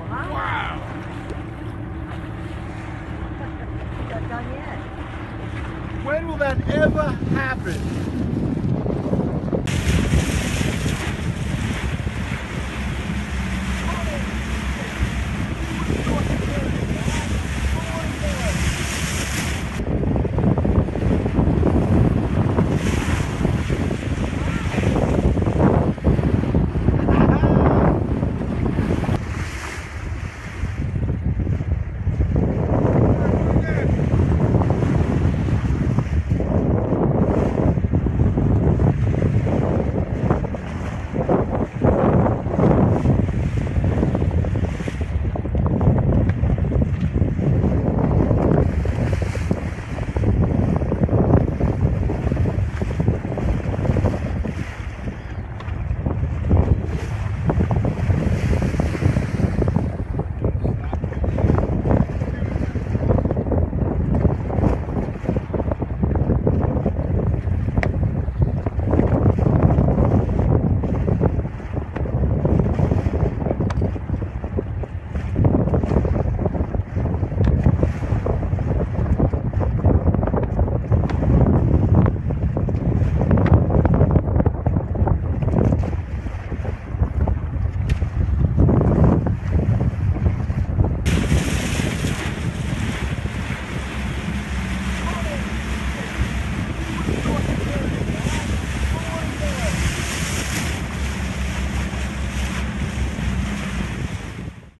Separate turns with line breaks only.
huh? Wow! Not done yet.
When will that ever happen?